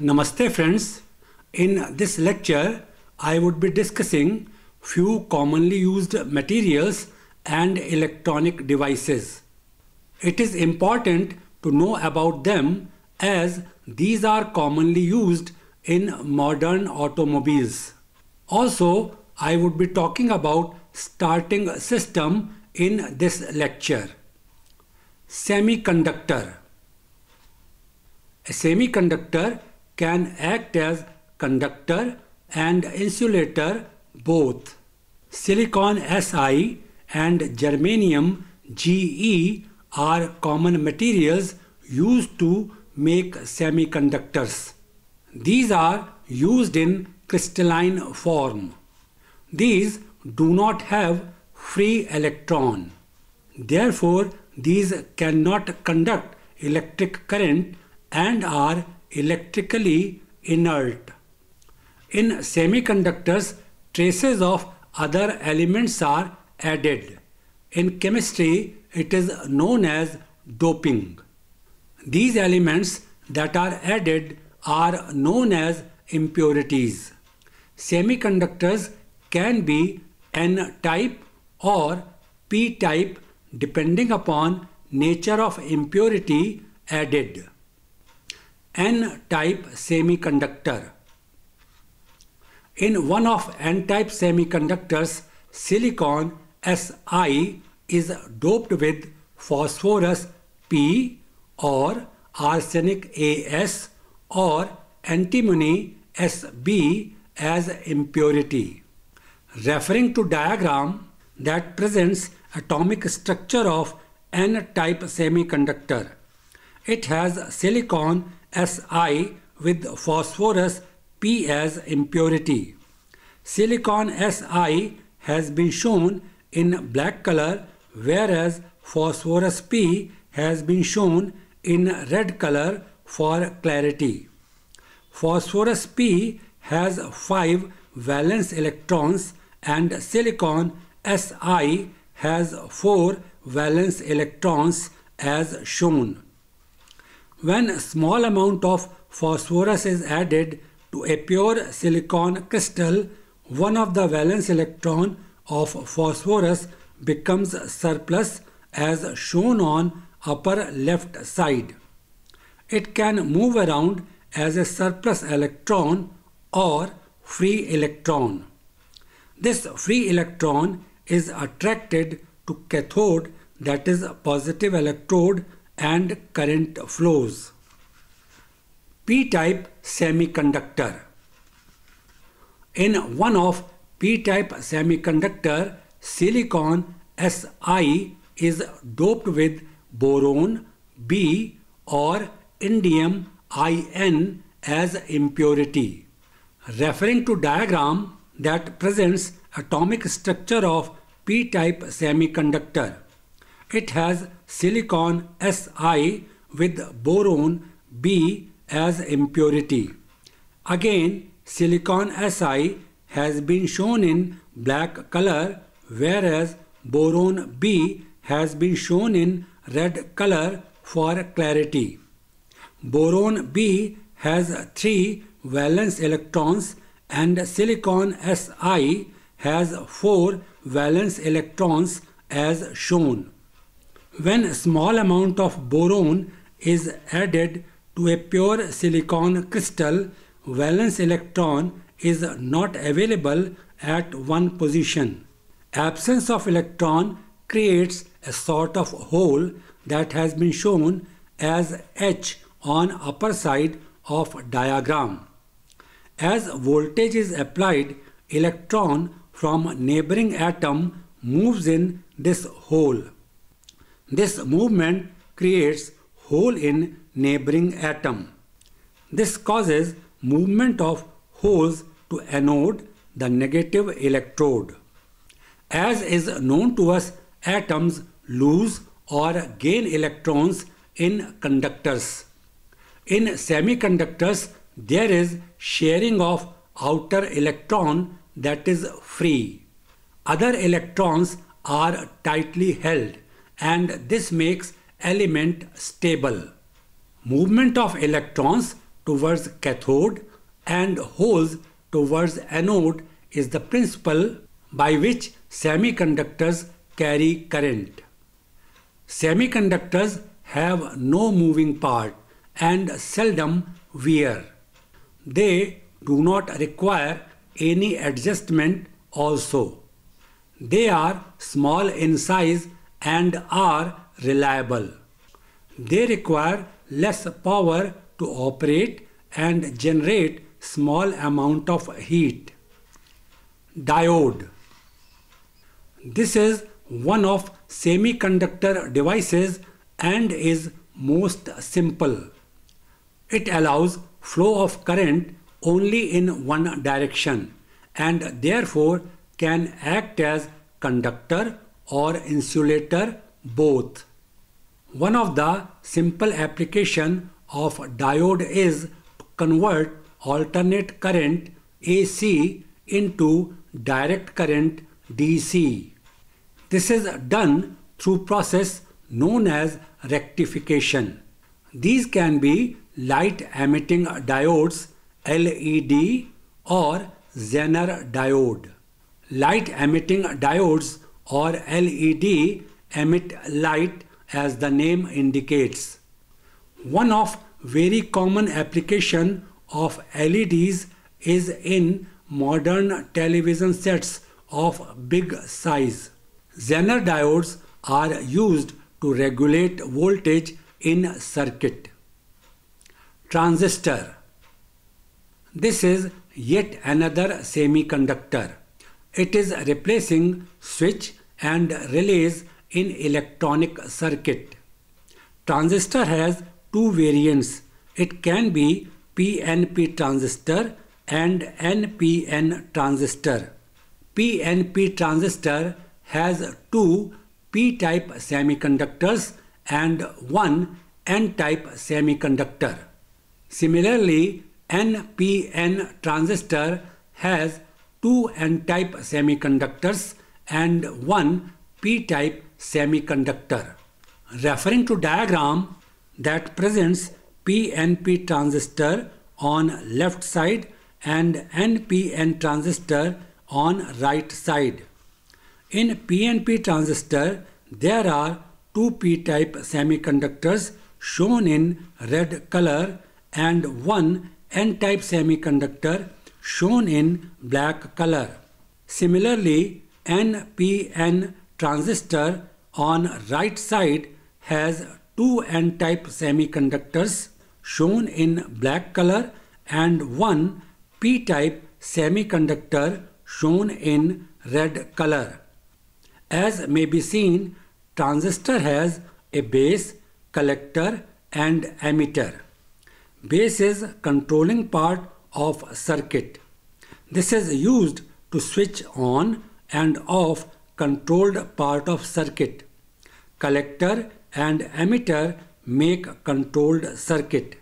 Namaste friends. In this lecture, I would be discussing few commonly used materials and electronic devices. It is important to know about them as these are commonly used in modern automobiles. Also, I would be talking about starting system in this lecture. Semiconductor A semiconductor can act as conductor and insulator both. Silicon Si and germanium Ge are common materials used to make semiconductors. These are used in crystalline form. These do not have free electron. Therefore, these cannot conduct electric current and are electrically inert. In semiconductors, traces of other elements are added. In chemistry, it is known as doping. These elements that are added are known as impurities. Semiconductors can be N-type or P-type depending upon nature of impurity added. N-type semiconductor. In one of N-type semiconductors, silicon Si is doped with phosphorus P or arsenic As or antimony Sb as impurity. Referring to diagram that presents atomic structure of N-type semiconductor. It has silicon Si with phosphorus P as impurity. Silicon Si has been shown in black color whereas phosphorus P has been shown in red color for clarity. Phosphorus P has 5 valence electrons and silicon Si has 4 valence electrons as shown. When a small amount of phosphorus is added to a pure silicon crystal, one of the valence electron of phosphorus becomes surplus as shown on upper left side. It can move around as a surplus electron or free electron. This free electron is attracted to cathode that is positive electrode and current flows. P-type semiconductor. In one of P-type semiconductor, silicon Si is doped with boron B or indium In as impurity. Referring to diagram that presents atomic structure of p-type semiconductor. It has silicon Si with boron B as impurity. Again, silicon Si has been shown in black color whereas boron B has been shown in red color for clarity. Boron B has three valence electrons and silicon Si has four valence electrons as shown. When a small amount of boron is added to a pure silicon crystal, valence electron is not available at one position. Absence of electron creates a sort of hole that has been shown as H on upper side of diagram. As voltage is applied, electron from neighboring atom moves in this hole. This movement creates hole in neighboring atom. This causes movement of holes to anode, the negative electrode. As is known to us, atoms lose or gain electrons in conductors. In semiconductors, there is sharing of outer electron that is free. Other electrons are tightly held and this makes element stable. Movement of electrons towards cathode and holes towards anode is the principle by which semiconductors carry current. Semiconductors have no moving part and seldom wear. They do not require any adjustment also. They are small in size and are reliable. They require less power to operate and generate small amount of heat. Diode This is one of semiconductor devices and is most simple. It allows flow of current only in one direction and therefore can act as conductor or insulator both. One of the simple application of diode is convert alternate current AC into direct current DC. This is done through process known as rectification. These can be light emitting diodes LED or Zener diode. Light emitting diodes or LED emit light as the name indicates. One of very common application of LEDs is in modern television sets of big size. Zener diodes are used to regulate voltage in circuit. Transistor This is yet another semiconductor. It is replacing switch and relays in electronic circuit. Transistor has two variants. It can be PNP transistor and NPN transistor. PNP transistor has two P-type semiconductors and one N-type semiconductor. Similarly, NPN transistor has two N-type semiconductors and one P-type semiconductor. Referring to diagram that presents PNP transistor on left side and NPN transistor on right side. In PNP transistor, there are two p-type semiconductors shown in red color and one n-type semiconductor shown in black color. Similarly, NPN transistor on right side has two n-type semiconductors shown in black color and one p-type semiconductor shown in red color. As may be seen, transistor has a base, collector and emitter. Base is controlling part of circuit. This is used to switch on and off controlled part of circuit. Collector and emitter make controlled circuit.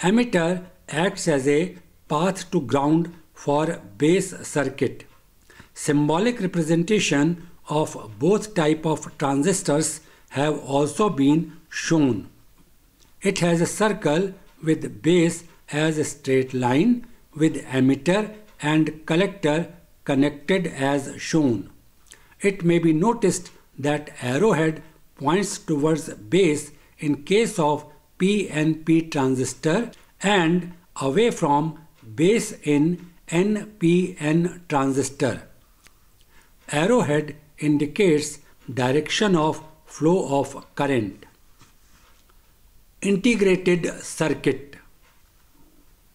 Emitter acts as a path to ground for base circuit. Symbolic representation of both type of transistors have also been shown. It has a circle with base as a straight line with emitter and collector connected as shown. It may be noticed that arrowhead points towards base in case of PNP transistor and away from base in NPN transistor. Arrowhead indicates direction of flow of current. Integrated circuit.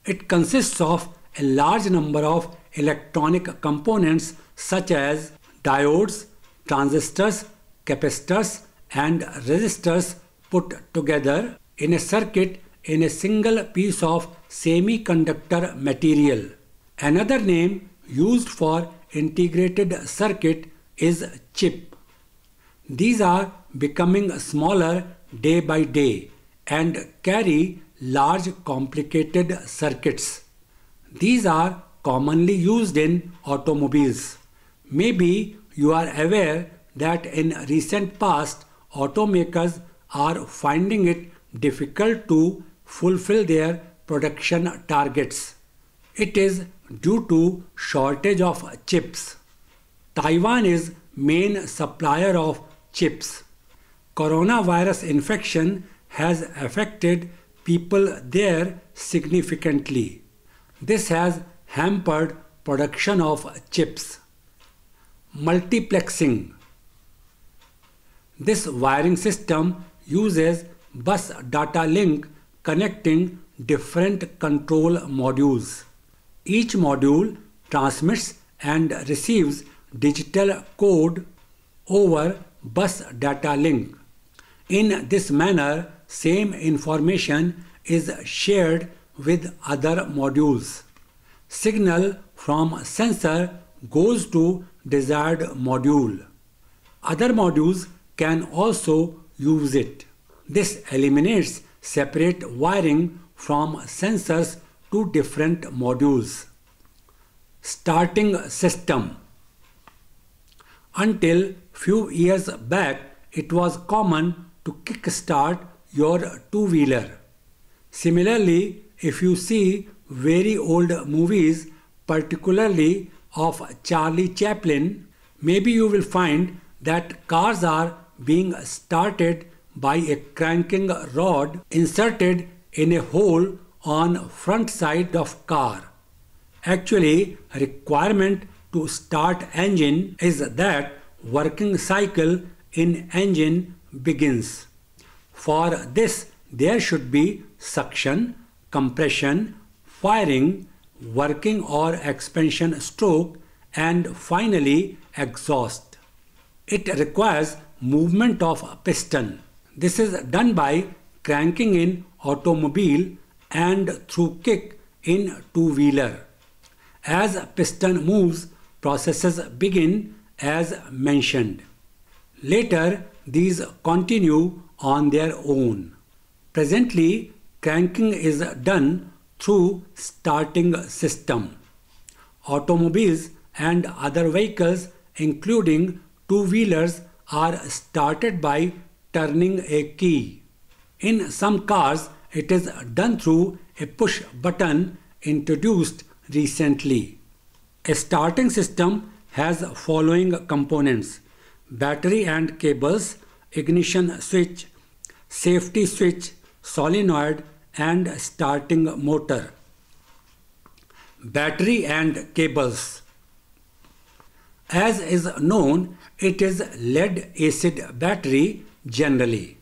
It consists of a large number of electronic components such as diodes, transistors, capacitors and resistors put together in a circuit in a single piece of semiconductor material. Another name used for integrated circuit is chip. These are becoming smaller day by day and carry large complicated circuits. These are commonly used in automobiles. Maybe you are aware that in recent past automakers are finding it difficult to fulfill their production targets. It is due to shortage of chips. Taiwan is main supplier of chips. Coronavirus infection has affected people there significantly. This has hampered production of chips. Multiplexing. This wiring system uses bus data link connecting different control modules. Each module transmits and receives digital code over bus data link. In this manner, same information is shared with other modules. Signal from sensor goes to desired module. Other modules can also use it. This eliminates separate wiring from sensors to different modules. Starting system Until few years back, it was common to kickstart your two-wheeler. Similarly, if you see very old movies, particularly of Charlie Chaplin, maybe you will find that cars are being started by a cranking rod inserted in a hole on front side of car. Actually, requirement to start engine is that working cycle in engine begins. For this, there should be suction, compression, firing, working or expansion stroke, and finally exhaust. It requires movement of a piston. This is done by cranking in automobile and through kick in two-wheeler. As piston moves, processes begin as mentioned. Later, these continue on their own. Presently, cranking is done through starting system. Automobiles and other vehicles including two-wheelers are started by turning a key. In some cars, it is done through a push button introduced recently. A starting system has following components battery and cables, ignition switch, safety switch, solenoid and starting motor. Battery and cables. As is known, it is lead acid battery generally.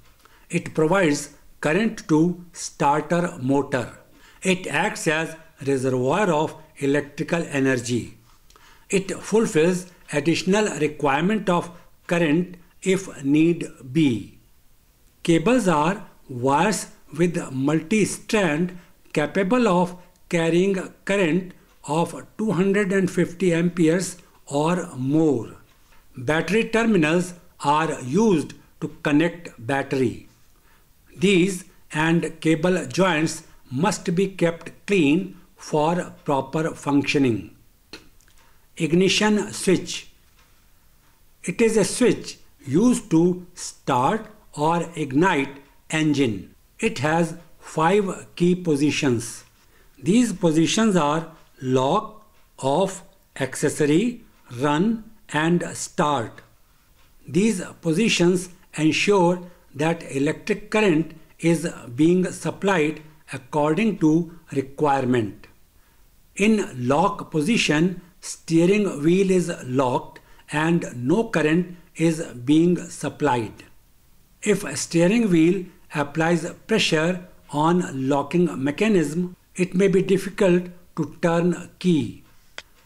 It provides current to starter motor. It acts as reservoir of electrical energy. It fulfills additional requirement of current if need be. Cables are wires with multi-strand capable of carrying a current of 250 amperes or more. Battery terminals are used to connect battery. These and cable joints must be kept clean for proper functioning. Ignition switch. It is a switch used to start or ignite engine. It has five key positions. These positions are lock, off, accessory, run and start. These positions ensure that electric current is being supplied according to requirement. In lock position, steering wheel is locked and no current is being supplied. If steering wheel applies pressure on locking mechanism, it may be difficult to turn key.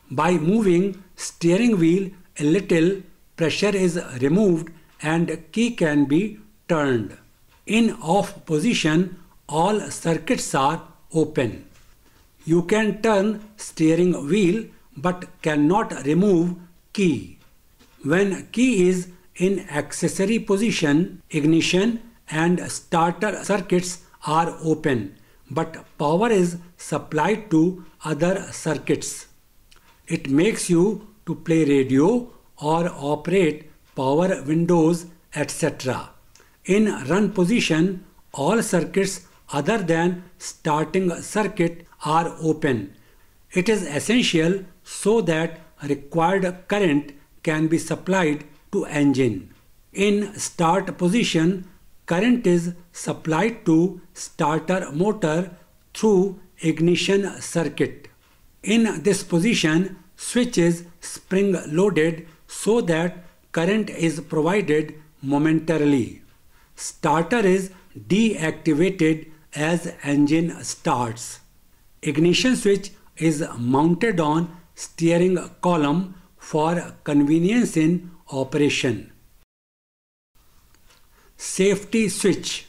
By moving steering wheel a little, pressure is removed and key can be turned. In off position, all circuits are open. You can turn steering wheel but cannot remove key. When key is in accessory position, ignition and starter circuits are open, but power is supplied to other circuits. It makes you to play radio or operate power windows etc. In run position, all circuits other than starting circuit are open. It is essential so that required current can be supplied to engine. In start position, current is supplied to starter motor through ignition circuit. In this position, switch is spring loaded so that current is provided momentarily. Starter is deactivated as engine starts. Ignition switch is mounted on steering column for convenience in operation. Safety switch.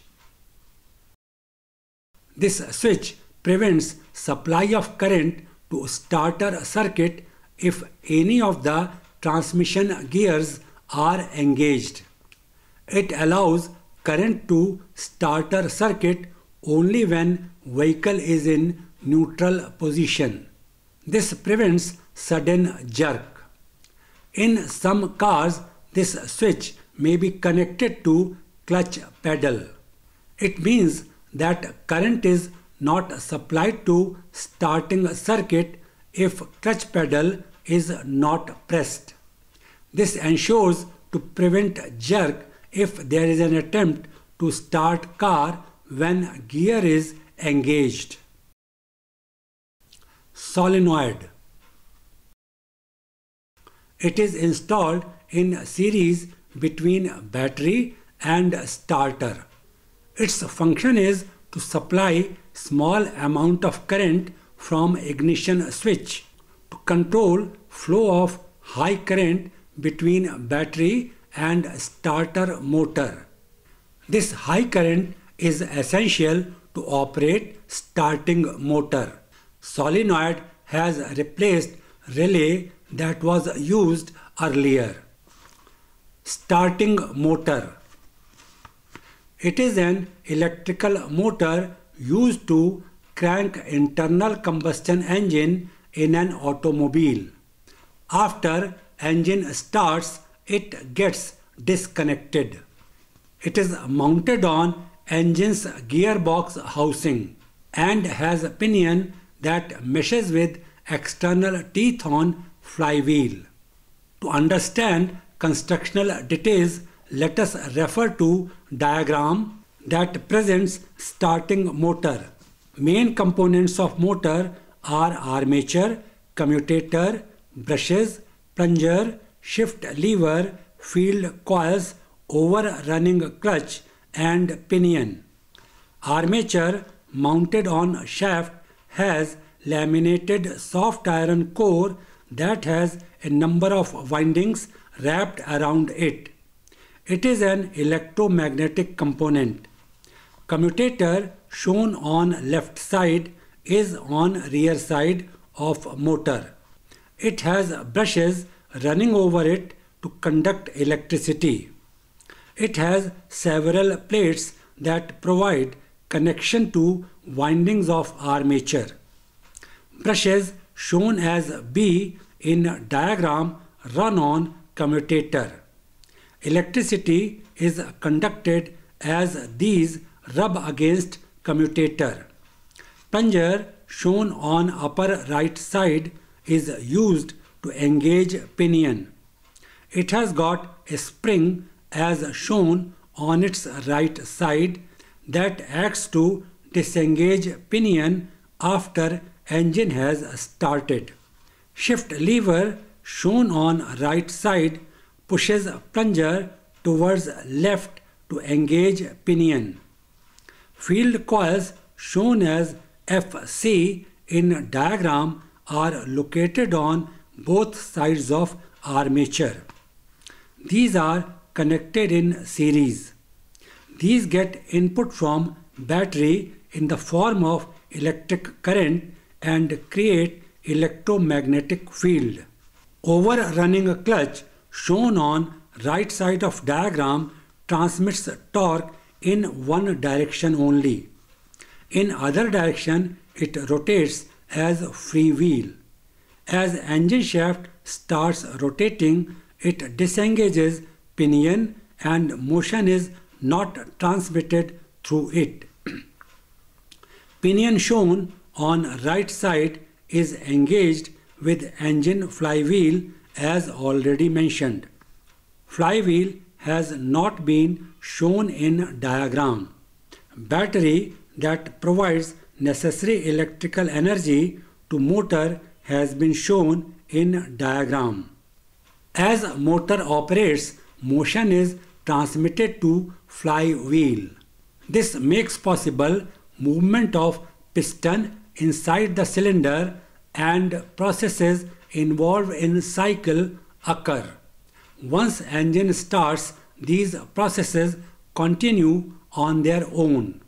This switch prevents supply of current to starter circuit if any of the transmission gears are engaged. It allows current to starter circuit only when vehicle is in neutral position. This prevents sudden jerk. In some cars, this switch may be connected to clutch pedal. It means that current is not supplied to starting circuit if clutch pedal is not pressed. This ensures to prevent jerk if there is an attempt to start car when gear is engaged. Solenoid It is installed in series between battery and starter. Its function is to supply small amount of current from ignition switch to control flow of high current between battery and starter motor. This high current is essential to operate starting motor. Solenoid has replaced relay that was used earlier. Starting motor. It is an electrical motor used to crank internal combustion engine in an automobile. After engine starts, it gets disconnected. It is mounted on engine's gearbox housing and has a pinion that meshes with external teeth on flywheel. To understand constructional details, let us refer to diagram that presents starting motor. Main components of motor are armature, commutator, brushes, plunger, shift lever, field coils, overrunning clutch and pinion. Armature mounted on shaft has laminated soft iron core that has a number of windings wrapped around it. It is an electromagnetic component. Commutator shown on left side is on rear side of motor. It has brushes running over it to conduct electricity. It has several plates that provide connection to windings of armature. Brushes shown as B in diagram run on commutator. Electricity is conducted as these rub against commutator. Plunger shown on upper right side is used to engage pinion. It has got a spring as shown on its right side that acts to disengage pinion after engine has started. Shift lever shown on right side pushes plunger towards left to engage pinion. Field coils shown as FC in diagram are located on both sides of armature. These are connected in series. These get input from battery in the form of electric current and create electromagnetic field. Overrunning a clutch shown on right side of diagram transmits torque in one direction only. In other direction it rotates as free wheel. As engine shaft starts rotating, it disengages pinion and motion is not transmitted through it. Pinion shown on right side is engaged with engine flywheel as already mentioned. Flywheel has not been shown in diagram. Battery that provides necessary electrical energy to motor has been shown in diagram. As motor operates, motion is transmitted to flywheel. This makes possible movement of piston inside the cylinder and processes involved in cycle occur. Once engine starts, these processes continue on their own.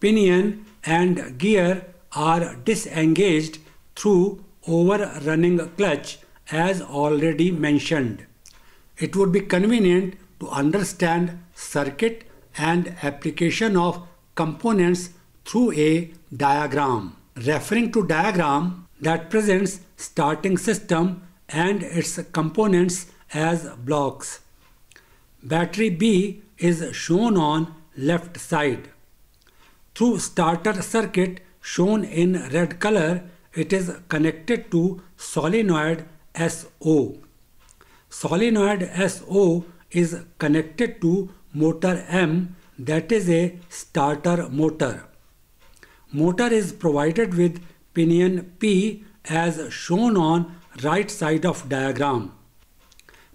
Pinion and gear are disengaged through overrunning clutch as already mentioned. It would be convenient to understand circuit and application of components through a diagram. Referring to diagram that presents starting system and its components as blocks. Battery B is shown on left side. Through starter circuit shown in red color, it is connected to solenoid SO. Solenoid SO is connected to motor M that is a starter motor. Motor is provided with pinion P as shown on right side of diagram.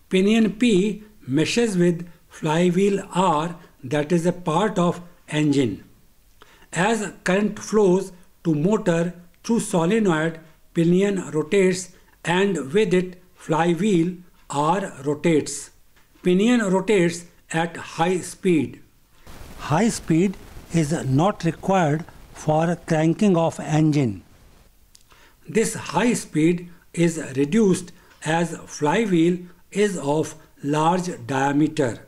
Pinion P meshes with flywheel R that is a part of engine. As current flows to motor through solenoid, pinion rotates and with it flywheel R rotates. Pinion rotates at high speed. High speed is not required for cranking of engine. This high speed is reduced as flywheel is of large diameter.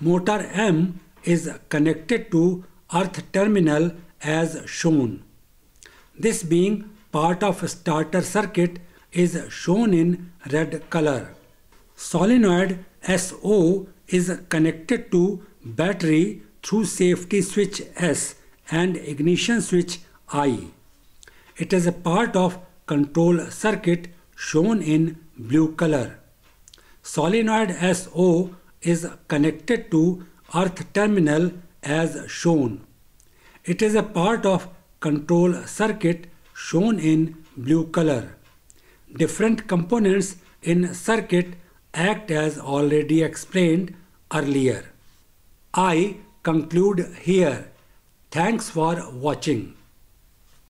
Motor M is connected to earth terminal as shown. This being part of starter circuit is shown in red color. Solenoid SO is connected to battery through safety switch S and ignition switch I. It is a part of control circuit shown in blue color. Solenoid SO is connected to earth terminal as shown. It is a part of control circuit shown in blue color. Different components in circuit act as already explained earlier. I conclude here. Thanks for watching.